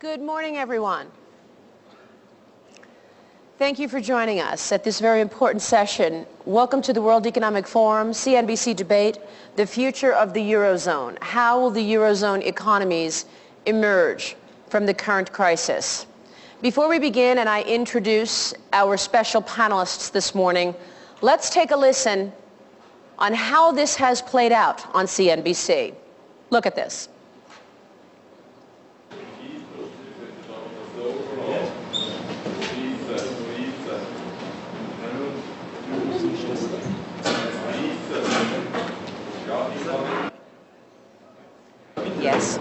Good morning, everyone. Thank you for joining us at this very important session. Welcome to the World Economic Forum, CNBC debate, the future of the Eurozone. How will the Eurozone economies emerge from the current crisis? Before we begin and I introduce our special panelists this morning, let's take a listen on how this has played out on CNBC. Look at this. Yes.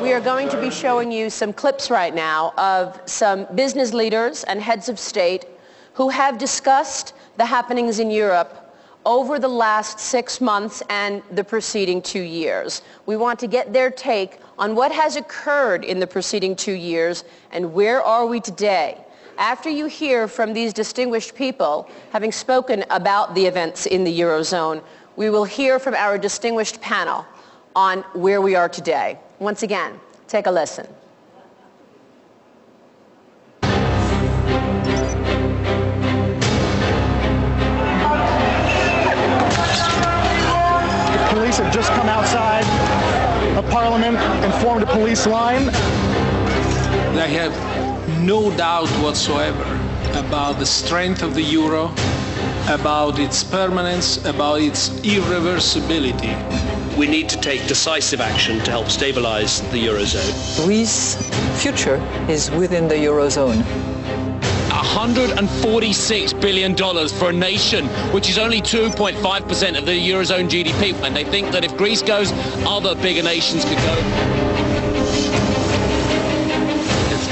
We are going to be showing you some clips right now of some business leaders and heads of state who have discussed the happenings in Europe over the last six months and the preceding two years. We want to get their take on what has occurred in the preceding two years and where are we today. After you hear from these distinguished people having spoken about the events in the Eurozone, we will hear from our distinguished panel on where we are today. Once again, take a listen. Police have just come outside of Parliament and formed a police line. I have no doubt whatsoever about the strength of the euro, about its permanence, about its irreversibility. We need to take decisive action to help stabilize the Eurozone. Greece's future is within the Eurozone. $146 billion for a nation which is only 2.5% of the Eurozone GDP. And they think that if Greece goes, other bigger nations could go.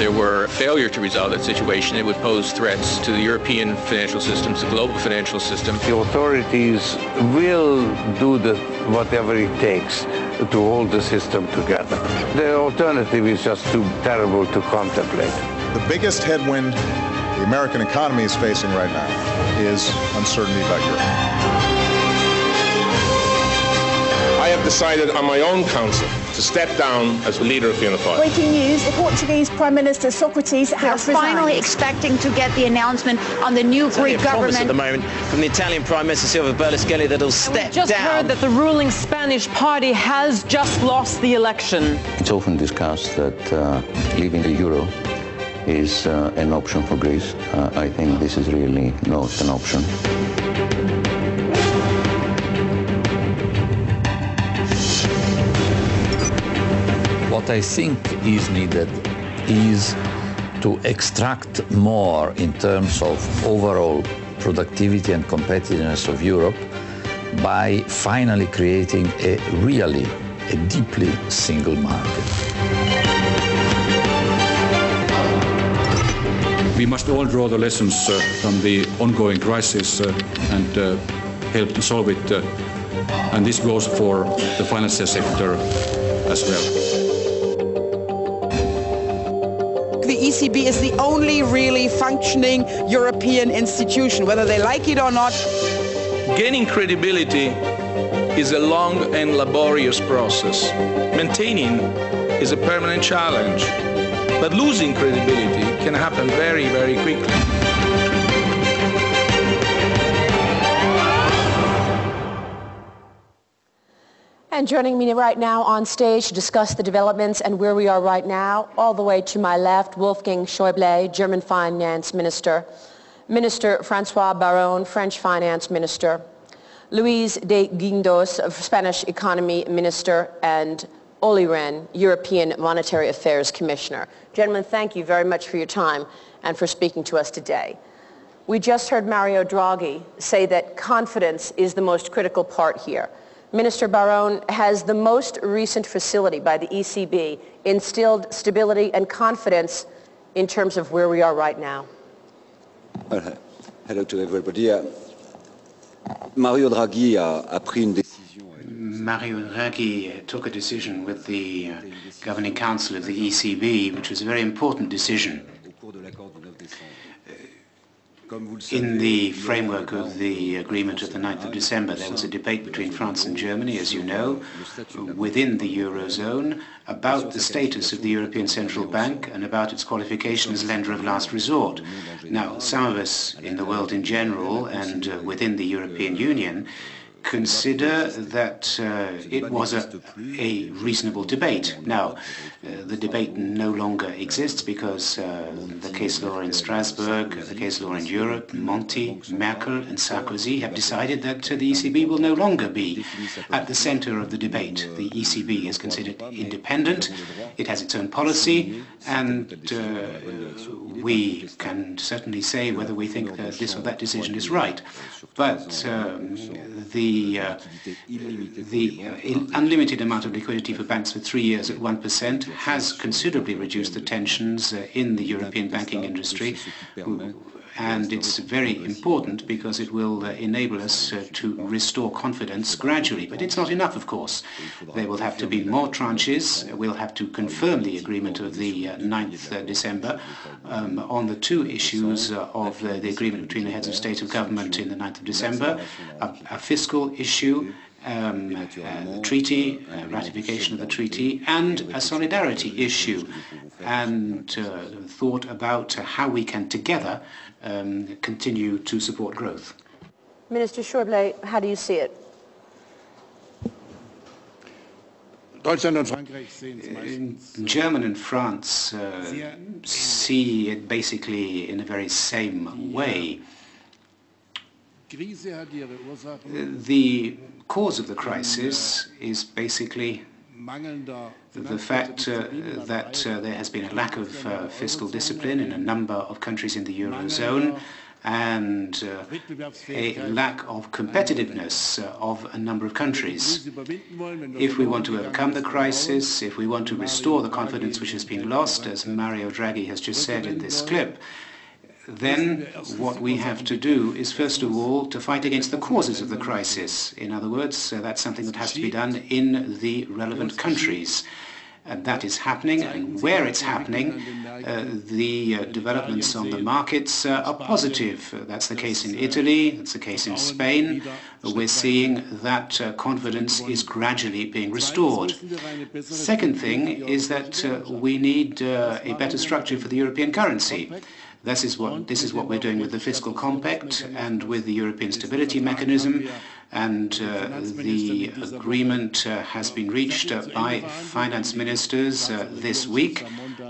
There were a failure to resolve that situation, it would pose threats to the European financial system, to the global financial system. The authorities will do the, whatever it takes to hold the system together. The alternative is just too terrible to contemplate. The biggest headwind the American economy is facing right now is uncertainty about Europe. I have decided on my own council to step down as the leader of Unify. Breaking news, the Portuguese Prime Minister Socrates has We're finally expecting to get the announcement on the new Greek government. at the moment from the Italian Prime Minister Silvio Berlusconi that he'll step We've just down. heard that the ruling Spanish party has just lost the election. It's often discussed that uh, leaving the euro is uh, an option for Greece. Uh, I think this is really not an option. What I think is needed is to extract more in terms of overall productivity and competitiveness of Europe by finally creating a really, a deeply single market. We must all draw the lessons uh, from the ongoing crisis uh, and uh, help to solve it. uh, and this goes for the financial sector as well. ECB is the only really functioning European institution, whether they like it or not. Gaining credibility is a long and laborious process. Maintaining is a permanent challenge. But losing credibility can happen very, very quickly. And joining me right now on stage to discuss the developments and where we are right now, all the way to my left, Wolfgang Schäuble, German Finance Minister, Minister Francois Baroin, French Finance Minister, Luis de Guindos, Spanish Economy Minister, and Olli Rehn, European Monetary Affairs Commissioner. Gentlemen, thank you very much for your time and for speaking to us today. We just heard Mario Draghi say that confidence is the most critical part here. Minister Baroin, has the most recent facility by the ECB instilled stability and confidence in terms of where we are right now? Well, hello to everybody. Uh, Mario Draghi a, a pris une décision. Mario Draghi took a decision with the uh, Governing Council of the ECB, which was a very important decision. In the framework of the agreement of the 9th of December, there was a debate between France and Germany, as you know, within the Eurozone about the status of the European Central Bank and about its qualification as lender of last resort. Now, some of us in the world in general and uh, within the European Union consider that uh, it was a, a, reasonable debate. Now, uh, the debate no longer exists because uh, the case law in Strasbourg, the case law in Europe, Monti, Merkel and Sarkozy have decided that the ECB will no longer be at the center of the debate. The ECB is considered independent, it has its own policy, and we can certainly say whether we think this or that decision is right. But um, the the, uh, uh, unlimited amount of liquidity for banks for three years at 1% has considerably reduced the tensions uh, in the European banking industry and it's very important because it will uh, enable us uh, to restore confidence gradually. But it's not enough, of course. There will have to be more tranches. We'll have to confirm the agreement of the uh, 9th uh, December um, on the two issues of the agreement between the heads of state and government in the 9th of December, a, a fiscal issue um, uh, treaty, uh, ratification of the treaty, and a solidarity issue, and uh, thought about how we can together um, continue to support growth. Minister Schäuble, how do you see it? German and France uh, see it basically in a very same way. The cause of the crisis is basically the fact uh, that uh, there has been a lack of uh, fiscal discipline in a number of countries in the Eurozone and uh, a lack of competitiveness uh, of a number of countries. If we want to overcome the crisis, if we want to restore the confidence which has been lost, as Mario Draghi has just said in this clip, then what we have to do is first of all to fight against the causes of the crisis. In other words, uh, that's something that has to be done in the relevant countries. And that is happening, and where it's happening, uh, the uh, developments on the markets uh, are positive. That's the case in Italy, that's the case in Spain. We're seeing that uh, confidence is gradually being restored. Second thing is that uh, we need uh, a better structure for the European currency. This is what this is what we're doing with the fiscal compact and with the European Stability Mechanism. And uh, the agreement uh, has been reached uh, by finance ministers uh, this week,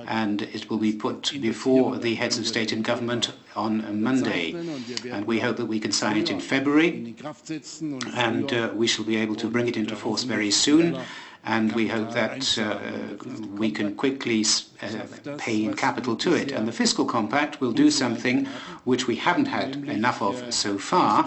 and it will be put before the heads of state and government on Monday. And we hope that we can sign it in February, and uh, we shall be able to bring it into force very soon and we hope that uh, we can quickly uh, pay in capital to it. And the fiscal compact will do something which we haven't had enough of so far,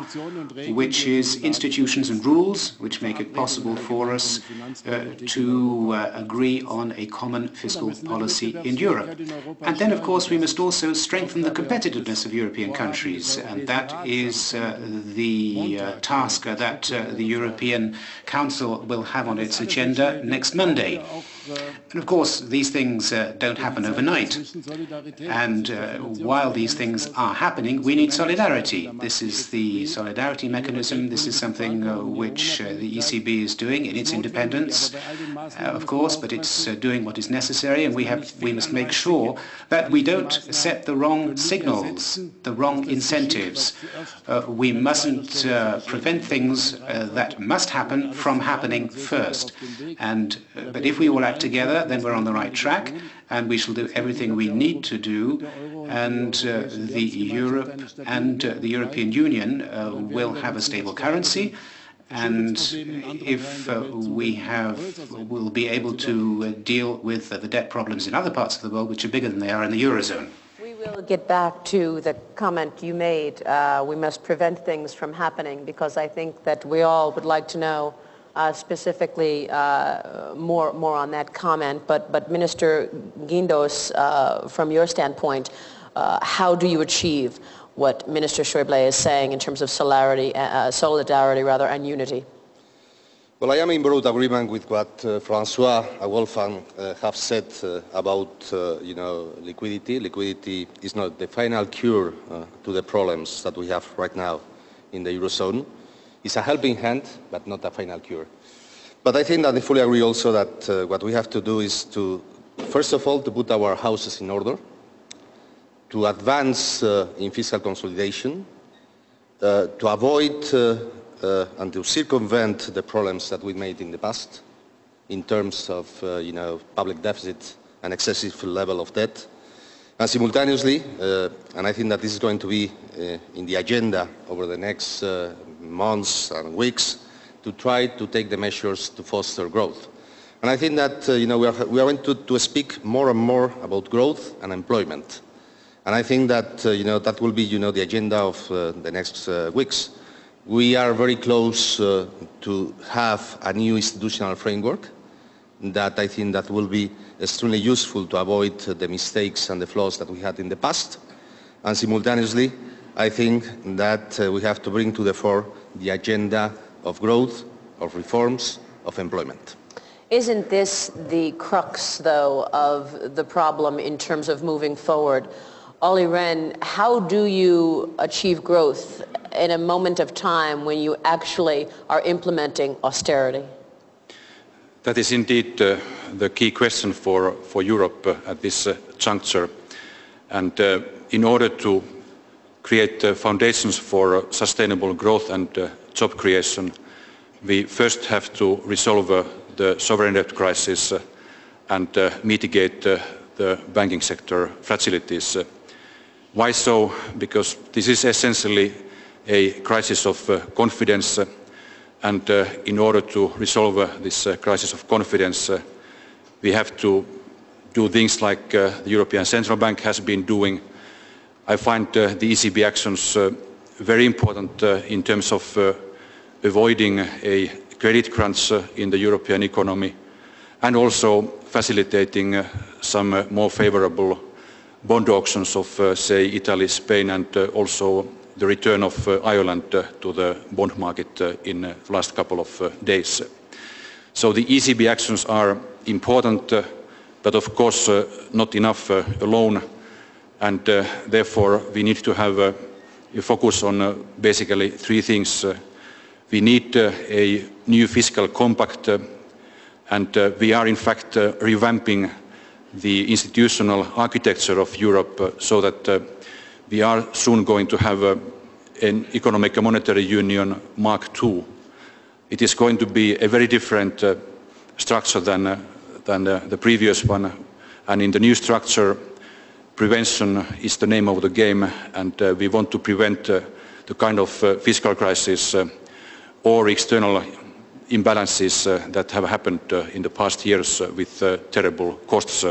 which is institutions and rules which make it possible for us uh, to uh, agree on a common fiscal policy in Europe. And then, of course, we must also strengthen the competitiveness of European countries, and that is uh, the uh, task that the European Council will have on its agenda next Monday. And of course, these things uh, don't happen overnight. And uh, while these things are happening, we need solidarity. This is the solidarity mechanism. This is something uh, which uh, the ECB is doing in its independence, uh, of course, but it's uh, doing what is necessary. And we have we must make sure that we don't set the wrong signals, the wrong incentives. we mustn't prevent things that must happen from happening first. And but if we all act together, then we're on the right track, and we shall do everything we need to do, and uh, the Europe and uh, the European Union uh, will have a stable currency. And if uh, we have, we'll be able to uh, deal with uh, the debt problems in other parts of the world, which are bigger than they are in the Eurozone. We will get back to the comment you made. we must prevent things from happening because I think that we all would like to know uh, specifically uh, more, more on that comment. But, but Minister Guindos, uh, from your standpoint, uh, how do you achieve what Minister Schäuble is saying in terms of solidarity, uh, solidarity rather, and unity? Well, I am in broad agreement with what uh, Francois Wolfgang uh, have said uh, about, uh, you know, liquidity. Liquidity is not the final cure uh, to the problems that we have right now in the Eurozone. It's a helping hand, but not a final cure. But I think that I fully agree also that uh, what we have to do is to, first of all, to put our houses in order, to advance in fiscal consolidation, to avoid uh, and to circumvent the problems that we made in the past in terms of, uh, you know, public deficit and excessive level of debt. And simultaneously, uh, and I think that this is going to be uh, in the agenda over the next uh, months and weeks, to try to take the measures to foster growth. And I think that, uh, you know, we are, we are going to, to, speak more and more about growth and employment. And I think that, you know, that will be, you know, the agenda of the next weeks. We are very close uh, to have a new institutional framework that I think that will be extremely useful to avoid the mistakes and the flaws that we had in the past. And simultaneously, I think that uh, we have to bring to the fore the agenda of growth, of reforms, of employment. Isn't this the crux, though, of the problem in terms of moving forward? Olli Rehn, how do you achieve growth in a moment of time when you actually are implementing austerity? That is indeed uh, the key question for, for Europe uh, at this uh, juncture. And uh, in order to create uh, foundations for uh, sustainable growth and job creation, we first have to resolve the sovereign debt crisis and mitigate the banking sector fragilities. Why so? Because this is essentially a crisis of uh, confidence and uh, in order to resolve uh, this crisis of confidence we have to do things like the European Central Bank has been doing. I find uh, the ECB actions uh, very important uh, in terms of avoiding a credit crunch in the European economy and also facilitating some more favorable bond auctions of, say, Italy, Spain and also the return of uh, Ireland uh, to the bond market uh, in the last couple of days. So the ECB actions are important, but of course not enough alone, and uh, therefore we need to have uh, a focus on uh, basically three things. we need a new fiscal compact, and we are in fact revamping the institutional architecture of Europe so that we are soon going to have uh, an economic and monetary union Mark II. It is going to be a very different uh, structure than, uh, than uh, the previous one. And in the new structure, prevention is the name of the game. And uh, we want to prevent uh, the kind of uh, fiscal crisis uh, or external imbalances uh, that have happened in the past years with terrible costs,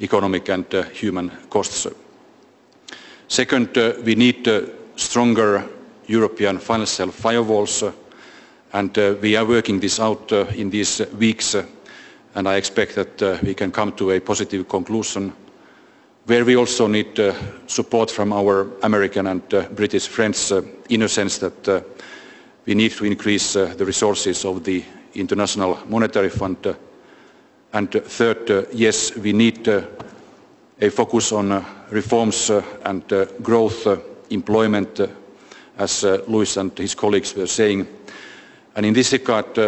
economic and human costs. Second, uh, we need uh, stronger European financial firewalls, uh, and we are working this out in these weeks, and I expect that we can come to a positive conclusion where we also need uh, support from our American and uh, British friends uh, in a sense that we need to increase the resources of the International Monetary Fund. and third, yes, we need a focus on uh, reforms uh, and uh, growth, employment, as Luis and his colleagues were saying. And in this regard,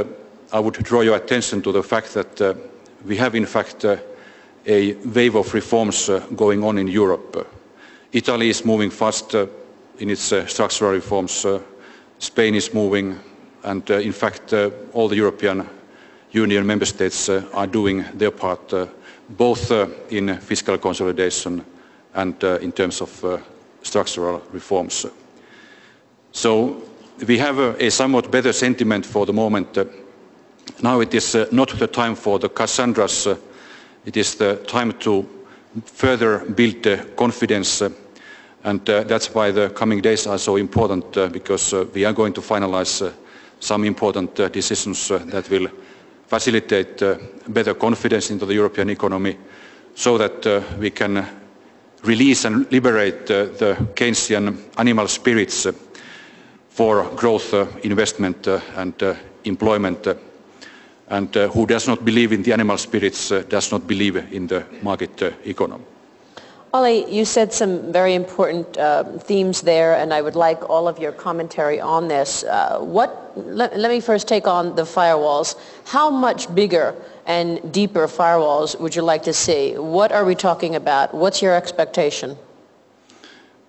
I would draw your attention to the fact that we have in fact a wave of reforms uh, going on in Europe. Italy is moving fast uh, in its uh, structural reforms. Spain is moving, and in fact, all the European Union member states are doing their part both uh, in fiscal consolidation and uh, in terms of uh, structural reforms. So we have a, somewhat better sentiment for the moment. now it is not the time for the Cassandras, it is the time to further build confidence uh, and uh, that's why the coming days are so important uh, because we are going to finalize some important decisions that will facilitate uh, better confidence into the European economy so that uh, we can release and liberate uh, the Keynesian animal spirits for growth, investment and employment. And uh, who does not believe in the animal spirits uh, does not believe in the market uh, economy. Olli, you said some very important uh, themes there, and I would like all of your commentary on this. Uh, what, let, let, me first take on the firewalls. How much bigger and deeper firewalls would you like to see? What are we talking about? What's your expectation?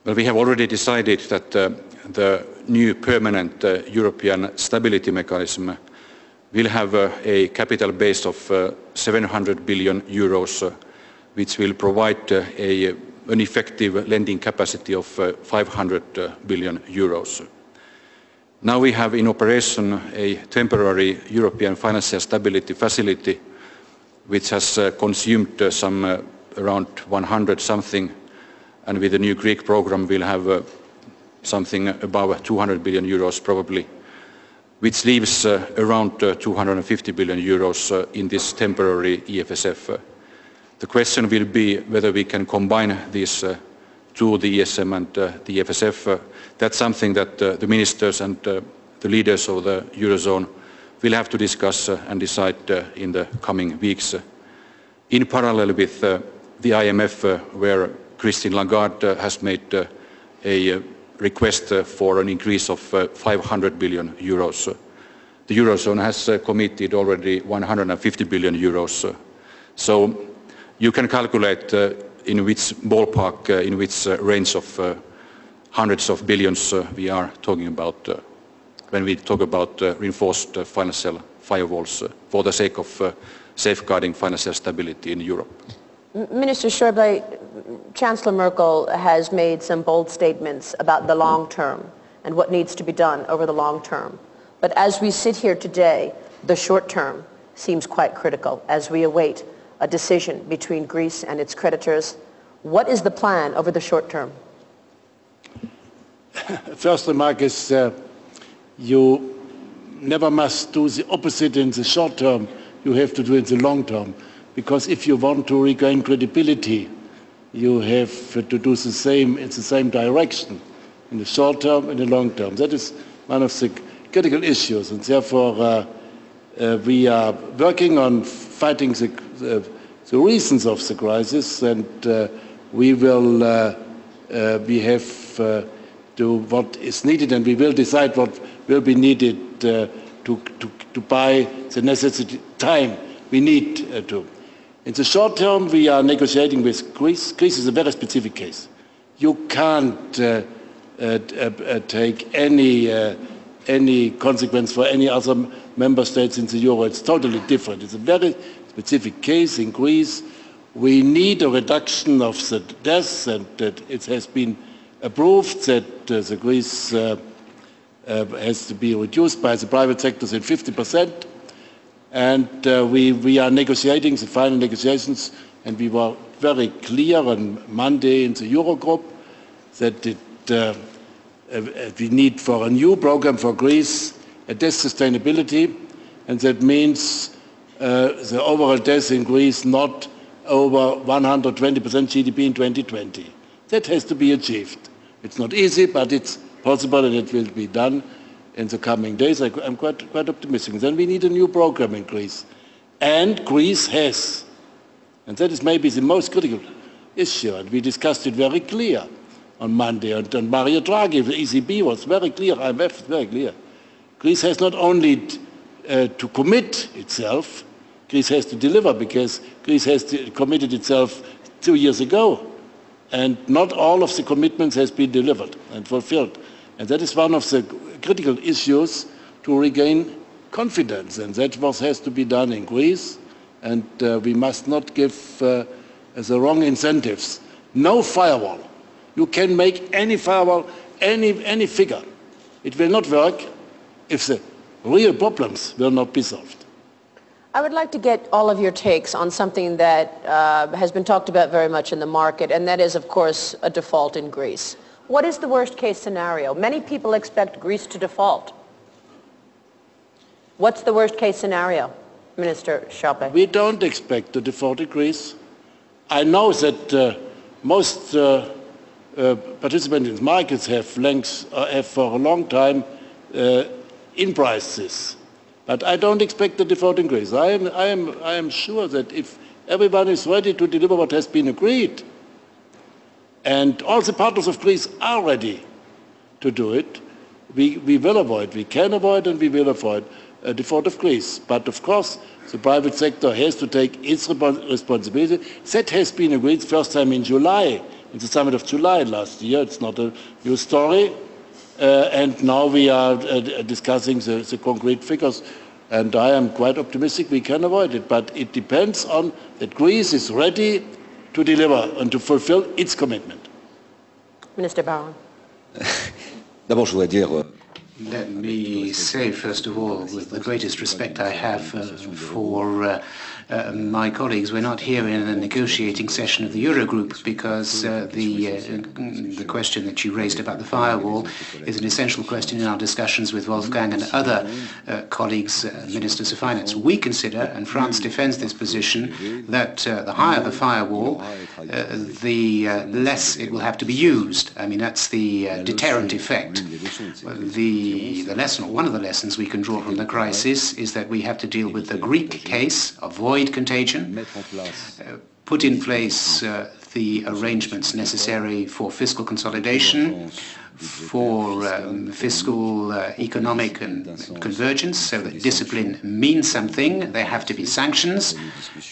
Well, we have already decided that uh, the new permanent European stability mechanism will have uh, a capital base of uh, 700 billion euros, uh, which will provide uh, a, uh, an effective lending capacity of uh, 500 billion euros. Now we have in operation a temporary European financial stability facility, which has consumed some around 100 something, and with the new Greek program we'll have something above 200 billion euros probably which leaves uh, around uh, 250 billion euros uh, in this temporary EFSF. Uh, the question will be whether we can combine these uh, two, the ESM and uh, the EFSF. That's something that the ministers and the leaders of the Eurozone will have to discuss and decide in the coming weeks. In parallel with the IMF, where Christine Lagarde has made a request uh, for an increase of uh, 500 billion euros. The Eurozone has uh, committed already 150 billion euros. So you can calculate uh, in which ballpark, uh, in which uh, range of hundreds of billions we are talking about when we talk about reinforced financial firewalls for the sake of safeguarding financial stability in Europe. Minister Schäuble, Chancellor Merkel has made some bold statements about the long term and what needs to be done over the long term. But as we sit here today, the short term seems quite critical as we await a decision between Greece and its creditors. What is the plan over the short term? First remark is uh, you never must do the opposite in the short term. You have to do it in the long term because if you want to regain credibility, you have to do the same in the same direction, in the short term and the long term. That is one of the critical issues, and therefore uh, uh, we are working on fighting the, the, the, reasons of the crisis, and uh, we will uh, uh, we have uh, do what is needed, and we will decide what will be needed to, to, to buy the necessary time we need to. In the short term, we are negotiating with Greece. Greece is a very specific case. You can't uh, uh, uh, take any, uh, any consequence for any other member states in the euro. It's totally different. It's a very specific case in Greece. We need a reduction of the deaths, and it has been approved that uh, the Greece uh, has to be reduced by the private sectors in 50 percent and uh, we, we are negotiating the final negotiations, and we were very clear on Monday in the Eurogroup that it, uh, uh, we need for a new program for Greece a debt sustainability, and that means the overall debt in Greece not over 120% GDP in 2020. That has to be achieved. It's not easy, but it's possible and it will be done in the coming days. I, am quite, quite optimistic. Then we need a new program in Greece. And Greece has, and that is maybe the most critical issue, and we discussed it very clear on Monday, and, and Mario Draghi, the ECB, was very clear, IMF was very clear. Greece has not only uh, to commit itself, Greece has to deliver because Greece has committed itself two years ago, and not all of the commitments has been delivered and fulfilled. And that is one of the critical issues to regain confidence, and that what has to be done in Greece, and uh, we must not give uh, the wrong incentives. No firewall. You can make any firewall, any, any figure. It will not work if the real problems will not be solved. I would like to get all of your takes on something that uh, has been talked about very much in the market, and that is, of course, a default in Greece. What is the worst case scenario? Many people expect Greece to default. What's the worst case scenario, Minister Schäuble? We don't expect to default in Greece. I know that uh, most uh, uh, participants in the markets have, uh, have for a long time uh, in prices. But I don't expect a default in Greece. I am, I am, I am sure that if everyone is ready to deliver what has been agreed, and all the partners of Greece are ready to do it, we, we will avoid, we can avoid and we will avoid a default of Greece. But of course, the private sector has to take its responsibility. That has been agreed first time in July, in the summit of July last year. It's not a new story. Uh, and now we are uh, discussing the, the, concrete figures. And I am quite optimistic we can avoid it. But it depends on that Greece is ready to deliver and to fulfill its commitment. Minister Baroin. D'abord, je voudrais dire euh, Let me say, first of all, with the greatest respect I have uh, for uh, uh, my colleagues, we're not here in a negotiating session of the Eurogroup because uh, the, uh, the question that you raised about the firewall is an essential question in our discussions with Wolfgang and other uh, colleagues, ministers of finance. We consider, and France defends this position, that the higher the firewall, the less it will have to be used. I mean, that's the deterrent effect. The, the lesson, or one of the lessons we can draw from the crisis, is that we have to deal with the Greek case, avoid contagion, uh, put in place uh, the arrangements necessary for fiscal consolidation, for um, fiscal, uh, economic and convergence, so that discipline means something. There have to be sanctions.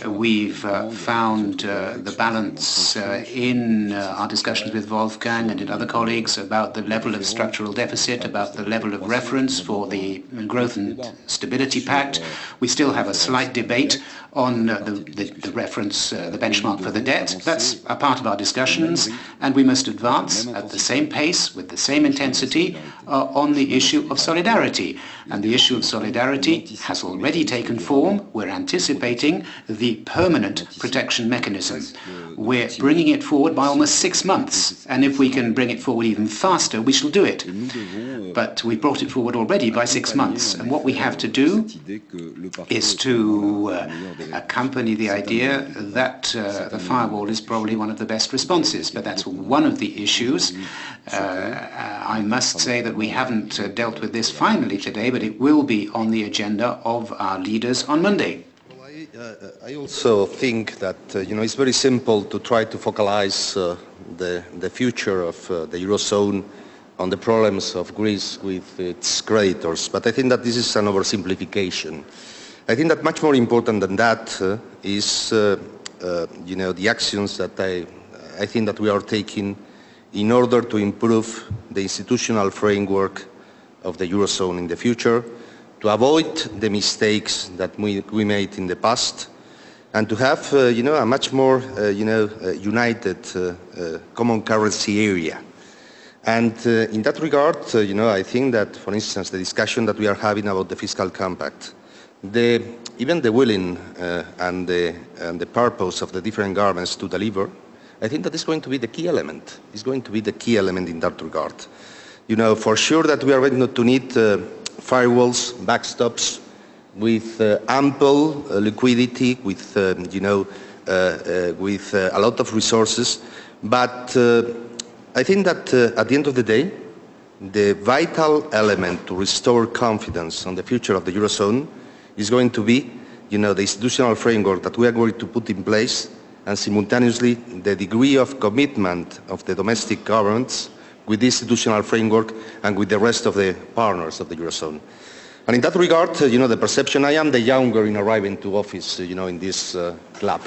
Uh, we've uh, found uh, the balance uh, in uh, our discussions with Wolfgang and in other colleagues about the level of structural deficit, about the level of reference for the Growth and Stability Pact. We still have a slight debate on the, the, the, reference, the benchmark for the debt. That's a part of our discussions, and we must advance at the same pace with the the same intensity uh, on the issue of solidarity. And the issue of solidarity has already taken form. We're anticipating the permanent protection mechanism. We're bringing it forward by almost six months. And if we can bring it forward even faster, we shall do it. But we brought it forward already by six months. And what we have to do is to uh, accompany the idea that uh, the firewall is probably one of the best responses. But that's one of the issues. Uh, I must say that we haven't uh, dealt with this finally today, but it will be on the agenda of our leaders on Monday. Uh, I also think that uh, you know it's very simple to try to focalize uh, the the future of uh, the eurozone on the problems of Greece with its creditors, but I think that this is an oversimplification. I think that much more important than that uh, is you know the actions that I I think that we are taking in order to improve the institutional framework of the Eurozone in the future, to avoid the mistakes that we, we made in the past, and to have, uh, you know, a much more, uh, you know, uh, united uh, uh, common currency area. And in that regard, you know, I think that, for instance, the discussion that we are having about the fiscal compact, the, even the willing and the, and the purpose of the different governments to deliver I think that is going to be the key element. It's going to be the key element in that regard. You know, for sure that we are going to need uh, firewalls, backstops, with uh, ample uh, liquidity, with, uh, you know, with a lot of resources. But I think that at the end of the day, the vital element to restore confidence on the future of the Eurozone is going to be, you know, the institutional framework that we are going to put in place and simultaneously the degree of commitment of the domestic governments with the institutional framework and with the rest of the partners of the Eurozone. And in that regard, uh, you know, the perception, I am the younger in arriving to office, uh, you know, in this uh, club.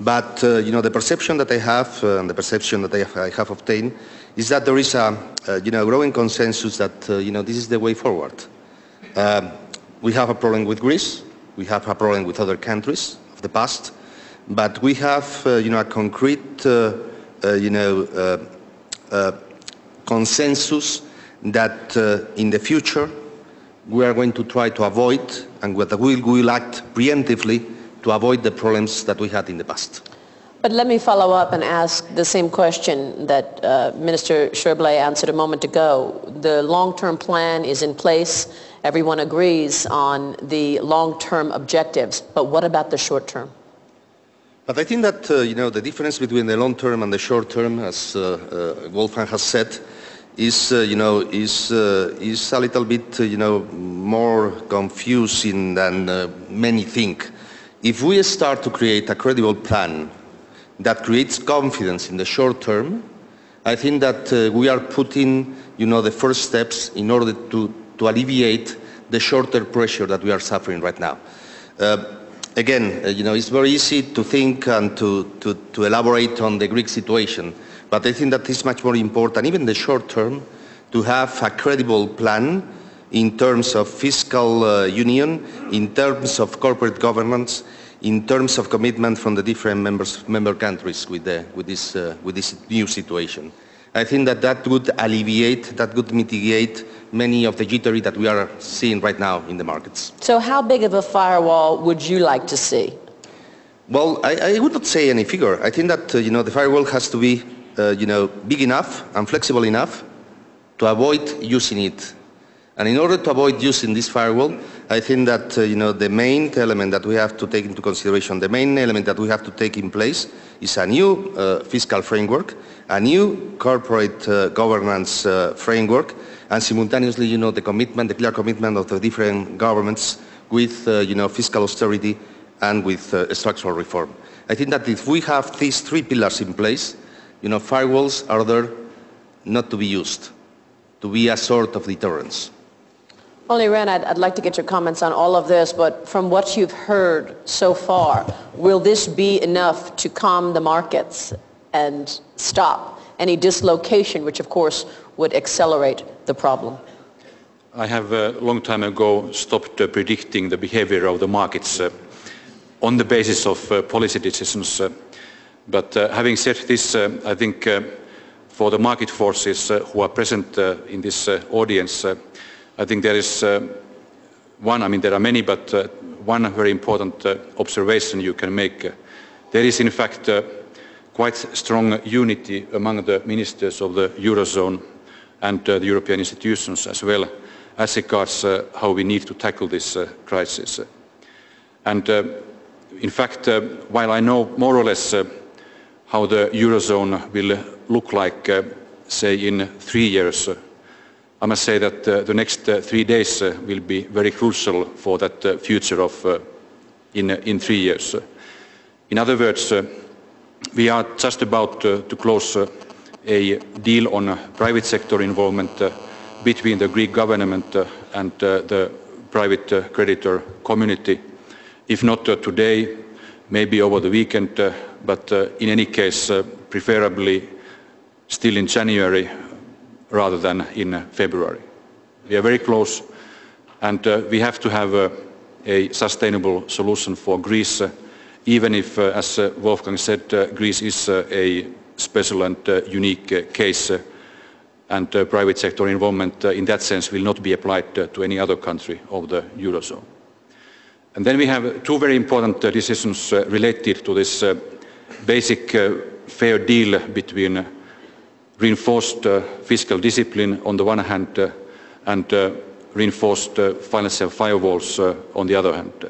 But, uh, you know, the perception that I have uh, and the perception that I have, I have, obtained is that there is a, you know, growing consensus that, uh, you know, this is the way forward. Um, we have a problem with Greece. We have a problem with other countries of the past. But we have, uh, you know, a concrete, uh, uh, you know, consensus that in the future we are going to try to avoid and we will act preemptively to avoid the problems that we had in the past. But let me follow up and ask the same question that uh, Minister Schäuble answered a moment ago. The long-term plan is in place. Everyone agrees on the long-term objectives. But what about the short term? But I think that, uh, you know, the difference between the long term and the short term, as uh, uh, Wolfgang has said, is, uh, you know, is, uh, is a little bit, uh, you know, more confusing than many think. If we start to create a credible plan that creates confidence in the short term, I think that uh, we are putting, you know, the first steps in order to, to alleviate the shorter pressure that we are suffering right now. Uh, again, uh, you know, it's very easy to think and to, to, to elaborate on the Greek situation, but I think that it's much more important, even in the short term, to have a credible plan in terms of fiscal uh, union, in terms of corporate governance, in terms of commitment from the different members, member countries with, the, with, this, uh, with this new situation. I think that that would alleviate, that would mitigate many of the jittery that we are seeing right now in the markets. So how big of a firewall would you like to see? Well, I, I would not say any figure. I think that, uh, you know, the firewall has to be, uh, you know, big enough and flexible enough to avoid using it. And in order to avoid using this firewall, I think that, uh, you know, the main element that we have to take into consideration, the main element that we have to take in place is a new uh, fiscal framework, a new corporate uh, governance uh, framework, and simultaneously, you know, the commitment, the clear commitment of the different governments with, uh, you know, fiscal austerity and with uh, structural reform. I think that if we have these three pillars in place, you know, firewalls are there not to be used, to be a sort of deterrence. Olli Rehn, I'd, I'd like to get your comments on all of this, but from what you've heard so far, will this be enough to calm the markets and stop any dislocation, which of course would accelerate the problem? I have a long time ago stopped uh, predicting the behavior of the markets uh, on the basis of uh, policy decisions. But uh, having said this, uh, I think uh, for the market forces uh, who are present uh, in this uh, audience, I think there is one, I mean there are many, but one very important observation you can make. There is in fact quite strong unity among the ministers of the Eurozone and the European institutions as well as regards how we need to tackle this crisis. And in fact, while I know more or less how the Eurozone will look like, uh, say, in three years, I must say that uh, the next uh, three days uh, will be very crucial for that uh, future of uh, in, in three years. In other words, we are just about to close a deal on private sector involvement between the Greek government and the private creditor community. If not today, maybe over the weekend, uh, but uh, in any case, uh, preferably still in January rather than in uh, February. We are very close, and uh, we have to have uh, a sustainable solution for Greece, even if, as Wolfgang said, Greece is a special and unique case, and private sector involvement in that sense will not be applied to any other country of the Eurozone. And then we have two very important uh, decisions uh, related to this uh, basic uh, fair deal between uh, reinforced uh, fiscal discipline on the one hand uh, and uh, reinforced uh, financial firewalls uh, on the other hand.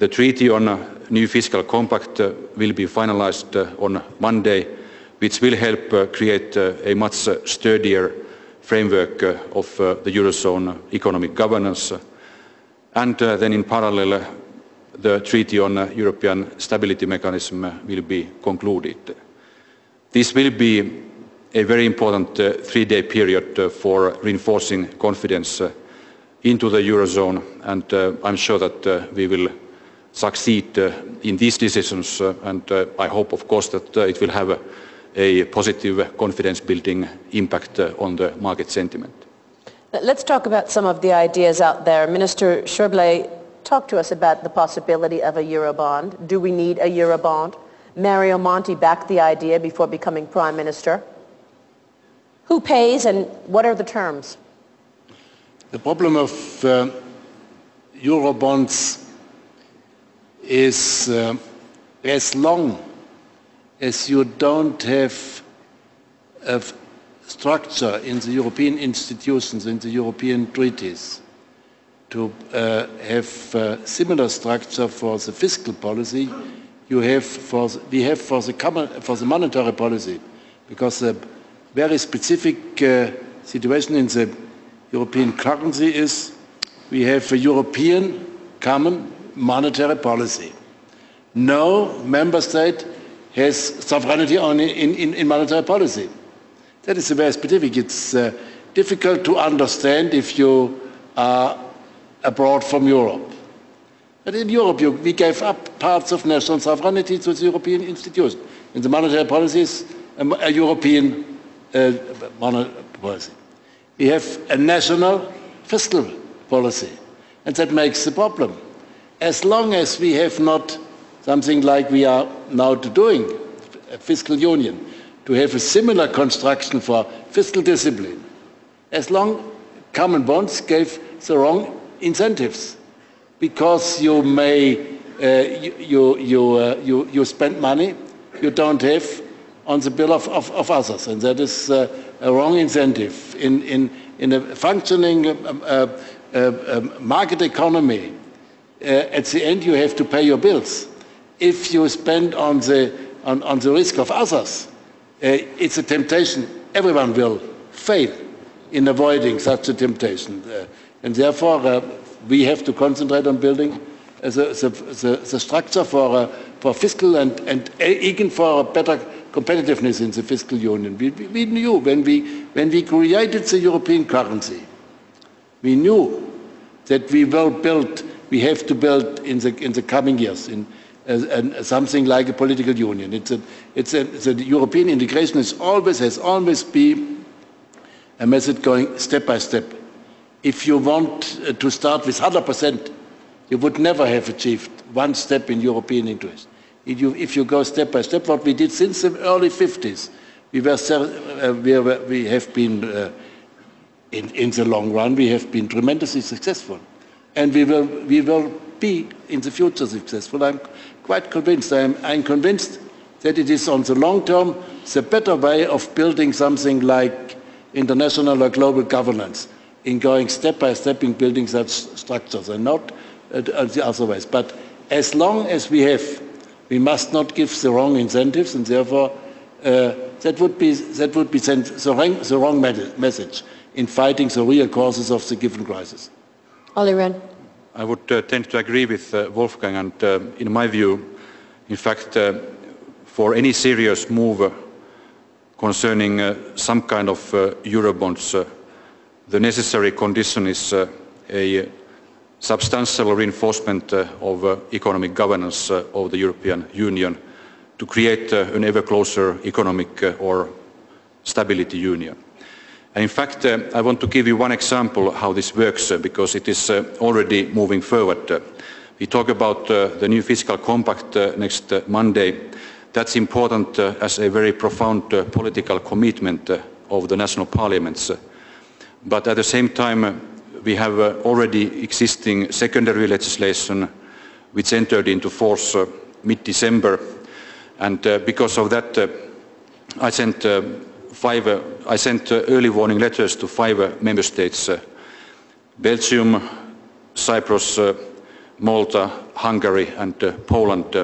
The treaty on a new fiscal compact uh, will be finalized uh, on Monday, which will help uh, create uh, a much uh, sturdier framework uh, of uh, the Eurozone economic governance. And uh, then in parallel, uh, the treaty on uh, European stability mechanism will be concluded. This will be a very important uh, three-day period uh, for reinforcing confidence uh, into the Eurozone, and I'm sure that we will succeed in these decisions, and I hope, of course, that it will have a, a positive confidence-building impact on the market sentiment. Let's talk about some of the ideas out there. Minister Schäuble, talk to us about the possibility of a Eurobond. Do we need a Eurobond? Mario Monti backed the idea before becoming prime minister. Who pays and what are the terms? The problem of uh, Eurobonds is uh, as long as you don't have a structure in the European institutions, in the European treaties, to uh, have uh, similar structure for the fiscal policy you have for the, we have for the, common, for the monetary policy, because the very specific uh, situation in the European currency is we have a European common monetary policy. No member state has sovereignty on in, in, in monetary policy. That is very specific. It's uh, difficult to understand if you are abroad from Europe. But in Europe, you, we gave up parts of national sovereignty to the European institutions. In the monetary policies, a, a European uh, monetary policy. We have a national fiscal policy, and that makes the problem. As long as we have not something like we are now doing, a fiscal union, to have a similar construction for fiscal discipline, as long common bonds gave the wrong incentives because you may uh, you, you, uh, you, you spend money you don't have on the bill of, of, of others and that is uh, a wrong incentive in, in, in a functioning um, uh, uh, um, market economy. Uh, at the end you have to pay your bills. If you spend on the on, on the risk of others Uh, it's a temptation everyone will fail in avoiding such a temptation uh, and therefore uh, we have to concentrate on building the, the, the structure for, uh, for fiscal and, and even for better competitiveness in the fiscal union. We, we, knew when we, when we created the European currency, we knew that we will build, we have to build in the, in the coming years in, something like a political union. It's a, it's a, the European integration is always, has always been a method going step by step if you want uh, to start with 100%, you would never have achieved one step in European interest. If you, if you go step by step, what we did since the early 50s, we, were, uh, we, were, we have been, uh, in, in the long run, we have been tremendously successful. And we will, we will be in the future successful. I'm quite convinced. I'm, I'm convinced that it is on the long term the better way of building something like international or global governance in going step by step in building such structures and not uh, the other ways. But as long as we have, we must not give the wrong incentives and therefore uh, that would be, that would be sent the wrong, the wrong message in fighting the real causes of the given crisis. Olli Rehn. I would uh, tend to agree with uh, Wolfgang and uh, in my view, in fact, uh, for any serious move concerning uh, some kind of uh, Eurobonds the necessary condition is a substantial reinforcement of economic governance of the European Union to create an ever closer economic or stability union. In fact, uh, I want to give you one example how this works uh, because it is uh, already moving forward. Uh, we talk about uh, the new fiscal compact uh, next Monday. That's important as a very profound political commitment of the national parliaments but at the same time, we have already existing secondary legislation which entered into force mid-December. And because of that, I sent five, I sent uh, early warning letters to five uh, member states, uh, Belgium, Cyprus, Malta, Hungary and Poland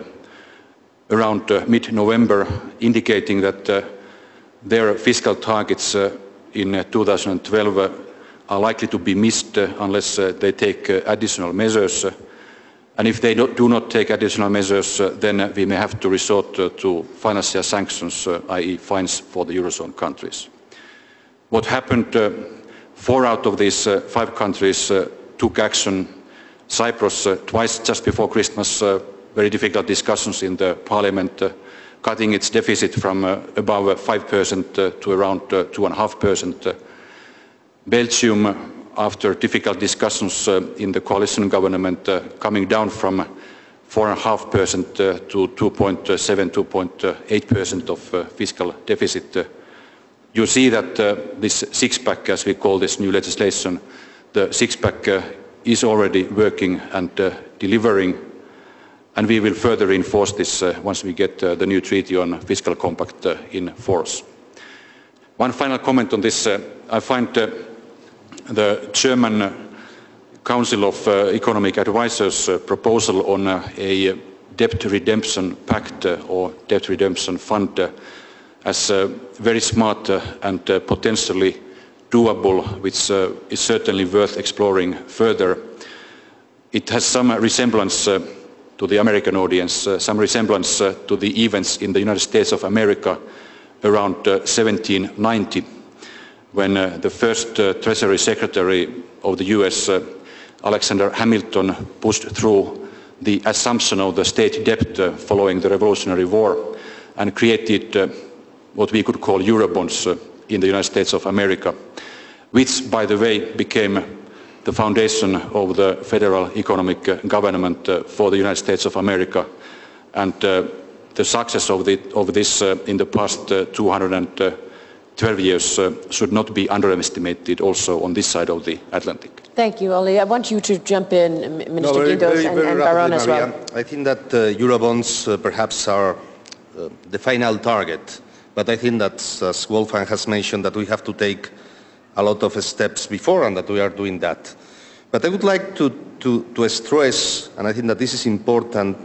around mid-November, indicating that their fiscal targets in 2012 uh, are likely to be missed uh, unless uh, they take additional measures. And if they do not take additional measures, uh, then we may have to resort uh, to financial sanctions, uh, i.e. fines for the Eurozone countries. What happened, four out of these five countries took action. Cyprus, twice just before Christmas, very difficult discussions in the parliament cutting its deficit from uh, above 5% uh, to around 2.5%. Uh, Belgium, after difficult discussions uh, in the coalition government, uh, coming down from 4.5% uh, to 2.7, 2.8% of fiscal deficit. You see that this six-pack, as we call this new legislation, the six-pack is already working and delivering and we will further reinforce this uh, once we get uh, the new treaty on fiscal compact uh, in force. One final comment on this. I find the German Council of Economic Advisers proposal on a debt redemption pact or debt redemption fund as uh, very smart uh, and uh, potentially doable, which uh, is certainly worth exploring further. It has some resemblance uh, to the American audience, uh, some resemblance to the events in the United States of America around 1790, when uh, the first uh, Treasury Secretary of the US, uh, Alexander Hamilton, pushed through the assumption of the state debt following the Revolutionary War and created what we could call Eurobonds uh, in the United States of America, which, by the way, became the foundation of the federal economic uh, government uh, for the United States of America. And the success of, the, of this in the past 212 years should not be underestimated also on this side of the Atlantic. Thank you, Olli. I want you to jump in, Minister no, very, Guindos very, and, very and Baroin as well. I think that uh, Eurobonds uh, perhaps are uh, the final target but I think that, as Wolfgang has mentioned, that we have to take a lot of steps before and that we are doing that. But I would like to, to, to stress, and I think that this is important,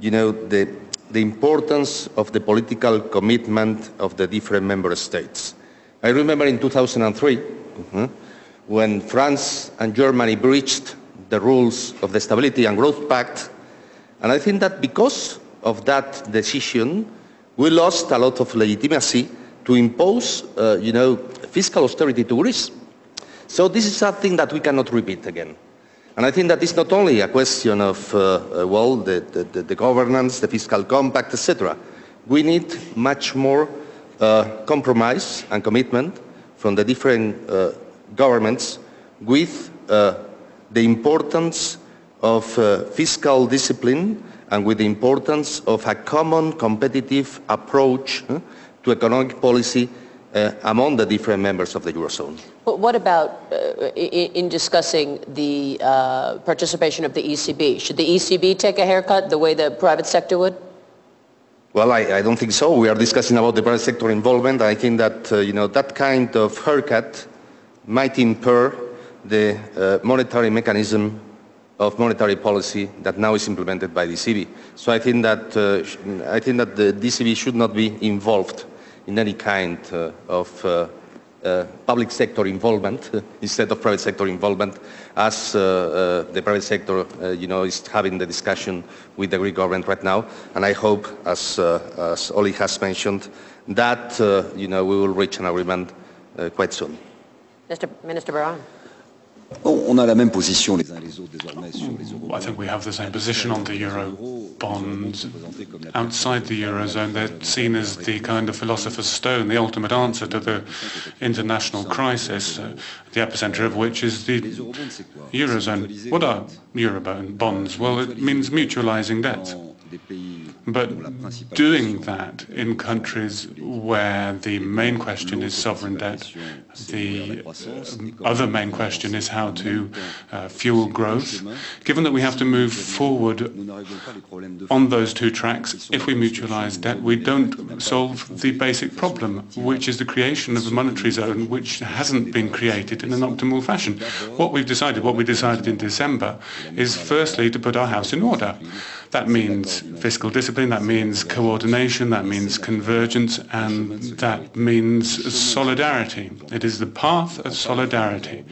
you know, the, the importance of the political commitment of the different member states. I remember in 2003, uh-huh, when France and Germany breached the rules of the Stability and Growth Pact, and I think that because of that decision, we lost a lot of legitimacy to impose, uh, you know, fiscal austerity to Greece. So this is something that we cannot repeat again. And I think that it's not only a question of, uh, uh, well, the, the, the, governance, the fiscal compact, etc. We need much more uh, compromise and commitment from the different uh, governments with uh, the importance of fiscal discipline and with the importance of a common competitive approach uh, to economic policy uh, among the different members of the Eurozone. But what about uh, in, in, discussing the uh, participation of the ECB? Should the ECB take a haircut the way the private sector would? Well, I, I don't think so. We are discussing about the private sector involvement. I think that, uh, you know, that kind of haircut might impair the uh, monetary mechanism of monetary policy that now is implemented by the ECB. So I think that, uh, I think that the ECB should not be involved in any kind uh, of uh, public sector involvement instead of private sector involvement as uh, uh, the private sector you know, is having the discussion with the Greek government right now. And I hope, as, as Olli has mentioned, that you know, we will reach an agreement quite soon. Mr. Minister Baroin. I think we have the same position on the euro bonds. Outside the eurozone, they're seen as the kind of philosopher's stone, the ultimate answer to the international crisis, uh, the epicenter of which is the eurozone. What are euro bonds? Well, it means mutualizing debt. But doing that in countries where the main question is sovereign debt, the uh, other main question is how to uh, fuel growth, given that we have to move forward on those two tracks, if we mutualize debt, we don't solve the basic problem, which is the creation of a monetary zone which hasn't been created in an optimal fashion. What we've decided, what we decided in December, is firstly to put our house in order. That means fiscal discipline, that means coordination, that means convergence, and that means solidarity. It is the path of solidarity.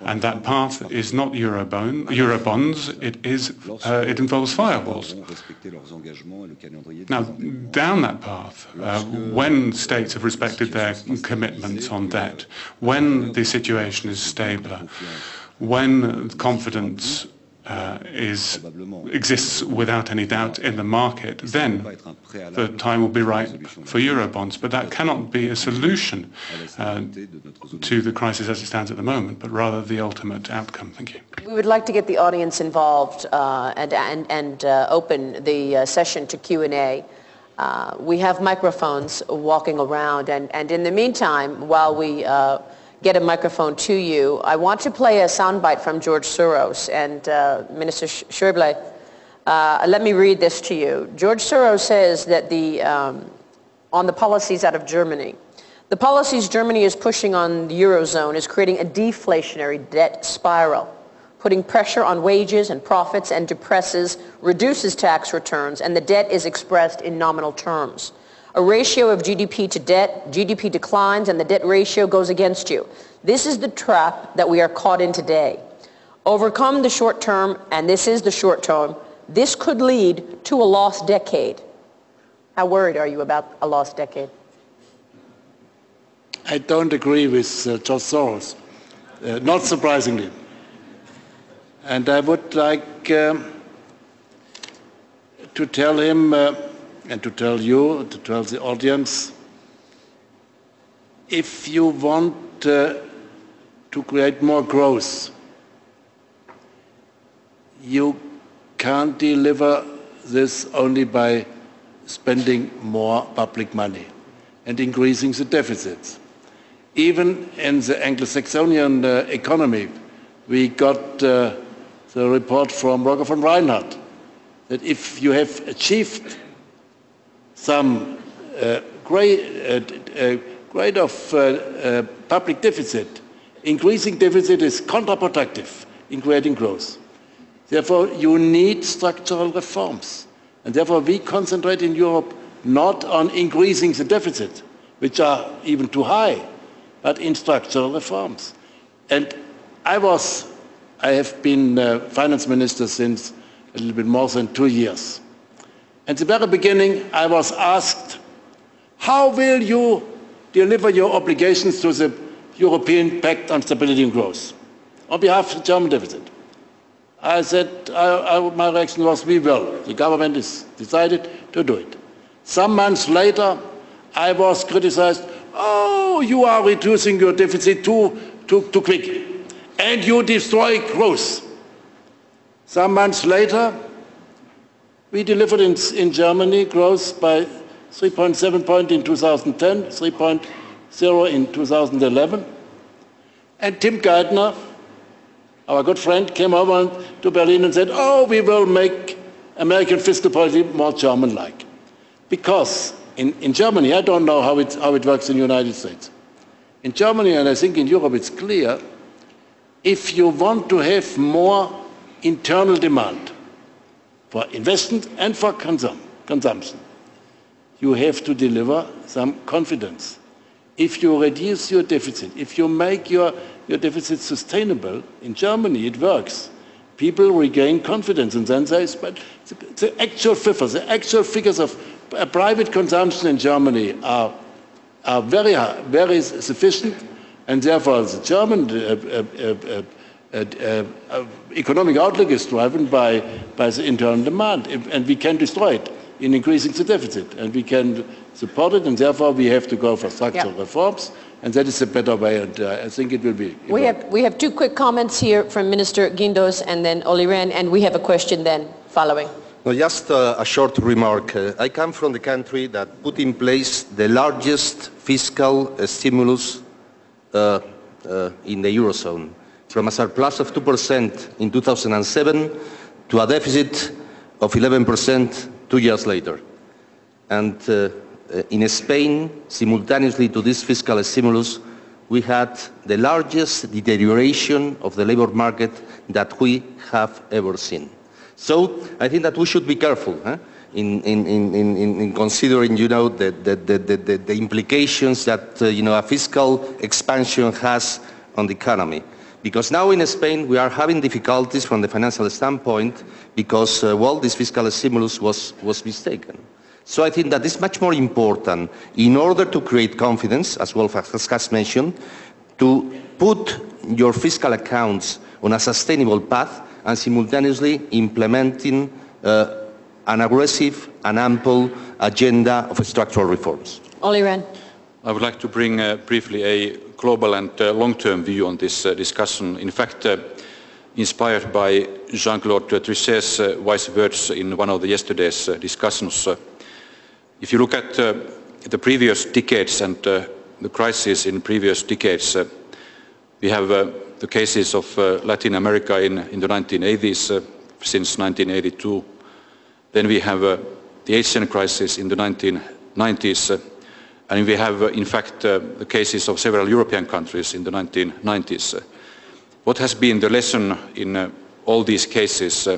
And that path is not Eurobond, Eurobonds, it, is, uh, it involves firewalls. Now, down that path, uh, when states have respected their commitments on debt, when the situation is stabler, when confidence uh, is, exists without any doubt in the market, then the time will be right for Eurobonds. But that cannot be a solution uh, to the crisis as it stands at the moment, but rather the ultimate outcome. Thank you. We would like to get the audience involved uh, and, and, and uh, open the uh, session to Q&A. Uh, we have microphones walking around, and, and in the meantime, while we get a microphone to you. I want to play a soundbite from George Soros and uh, Minister Schäuble. Uh, let me read this to you. George Soros says that the, um, on the policies out of Germany, the policies Germany is pushing on the Eurozone is creating a deflationary debt spiral, putting pressure on wages and profits and depresses, reduces tax returns, and the debt is expressed in nominal terms. A ratio of GDP to debt, GDP declines and the debt ratio goes against you. This is the trap that we are caught in today. Overcome the short term, and this is the short term, this could lead to a lost decade. How worried are you about a lost decade? I don't agree with uh, George Soros, uh, not surprisingly. And I would like um, to tell him uh, and to tell you, to tell the audience, if you want uh, to create more growth, you can't deliver this only by spending more public money and increasing the deficits. Even in the Anglo-Saxonian uh, economy, we got uh, the report from Rogoff and Reinhart that if you have achieved some uh, grade, uh, uh, of uh, uh, public deficit, increasing deficit is counterproductive in creating growth. Therefore, you need structural reforms. And therefore, we concentrate in Europe not on increasing the deficit, which are even too high, but in structural reforms. And I was, I have been uh, finance minister since a little bit more than two years. At the very beginning, I was asked, how will you deliver your obligations to the European Pact on Stability and Growth on behalf of the German deficit? I said, I, I, my reaction was, we will. The government has decided to do it. Some months later, I was criticized, oh, you are reducing your deficit too, too, too quick, and you destroy growth. Some months later, we delivered in, in Germany growth by 3.7 point in 2010, 3.0 in 2011. And Tim Geithner, our good friend, came over to Berlin and said, oh, we will make American fiscal policy more German-like. Because in, in Germany, I don't know how it, how it works in the United States. In Germany, and I think in Europe it's clear, if you want to have more internal demand for investment and for consum consumption, you have to deliver some confidence. If you reduce your deficit, if you make your your deficit sustainable. In Germany, it works. People regain confidence and then they spend. The actual figures, the actual figures of uh, private consumption in Germany are, are very, very sufficient, and therefore the German uh, uh, uh, economic outlook is driven by, by the internal demand, and we can destroy it in increasing the deficit, and we can support it, and therefore we have to go for structural yeah. reforms and that is a better way, and uh, I think it will be. We have, we have two quick comments here from Minister Guindos and then Olli Rehn, and we have a question then following. No, just uh, a short remark. Uh, I come from the country that put in place the largest fiscal uh, stimulus uh, uh, in the Eurozone, from a surplus of 2% in 2007 to a deficit of 11% two years later. And uh, in Spain, simultaneously to this fiscal stimulus, we had the largest deterioration of the labor market that we have ever seen. So I think that we should be careful huh, in, in, in, in, considering, you know, the, the, the, the, implications that, uh, you know, a fiscal expansion has on the economy. Because now in Spain we are having difficulties from the financial standpoint because, uh, well, this fiscal stimulus was, was mistaken. So I think that is much more important in order to create confidence, as Wolf has mentioned, to put your fiscal accounts on a sustainable path and simultaneously implementing uh, an aggressive and ample agenda of structural reforms. Olli Rehn. I would like to bring uh, briefly a global and uh, long-term view on this uh, discussion. In fact, uh, inspired by Jean-Claude Trichet's uh, wise words in one of the yesterday's uh, discussions, uh, if you look at the previous decades and the crises in previous decades, we have the cases of Latin America in, in the 1980s, uh, since 1982. Then we have the Asian crisis in the 1990s, and we have, uh, in fact, uh, the cases of several European countries in the 1990s. Uh, what has been the lesson in all these cases?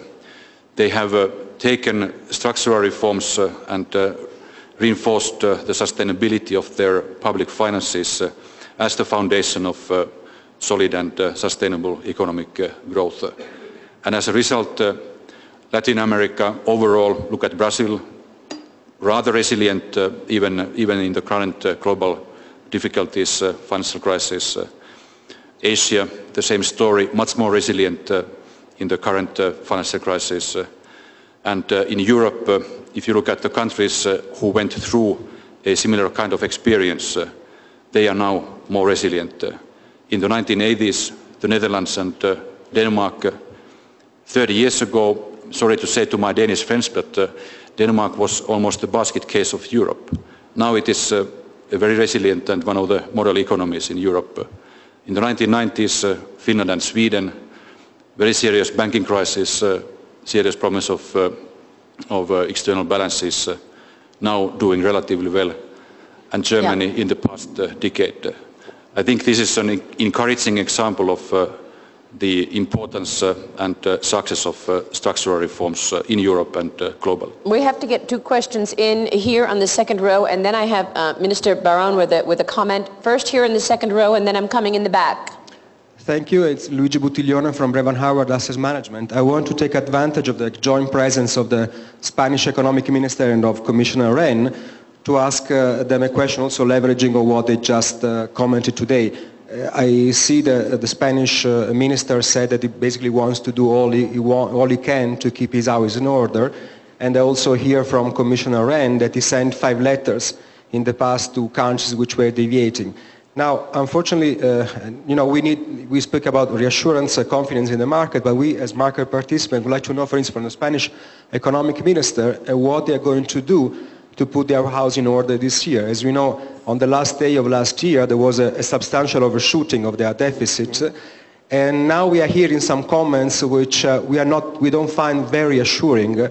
they have taken structural reforms and reinforced uh, the sustainability of their public finances uh, as the foundation of uh, solid and sustainable economic growth. And as a result, Latin America overall, look at Brazil, rather resilient uh, even, even in the current uh, global difficulties, uh, financial crisis. Asia, the same story, much more resilient in the current financial crisis. And in Europe, if you look at the countries uh, who went through a similar kind of experience, uh, they are now more resilient. Uh, in the 1980s, the Netherlands and Denmark, 30 years ago, sorry to say to my Danish friends, but Denmark was almost a basket case of Europe. Now it is a very resilient and one of the model economies in Europe. In the 1990s, Finland and Sweden, very serious banking crisis, serious problems of of uh, external balances uh, now doing relatively well, and Germany yeah. in the past uh, decade. I think this is an encouraging example of the importance uh, and uh, success of uh, structural reforms in Europe and globally. We have to get two questions in here on the second row, and then I have Minister Baroin with a, with a comment. First here in the second row, and then I'm coming in the back. Thank you. It's Luigi Buttiglione from Brevan Howard Asset Management. I want to take advantage of the joint presence of the Spanish Economic Minister and of Commissioner Rehn to ask uh, them a question also leveraging on what they just uh, commented today. I see the, the Spanish uh, minister said that he basically wants to do all he, he want, all he can to keep his house in order. And I also hear from Commissioner Rehn that he sent five letters in the past to countries which were deviating. Now, unfortunately, uh, you know, we need, we speak about reassurance, uh, confidence in the market, but we as market participants would like to know, for instance, from the Spanish economic minister, uh, what they are going to do to put their house in order this year. As we know, on the last day of last year, there was a, a substantial overshooting of their deficit. And now we are hearing some comments which uh, we, are not, we don't find very assuring uh,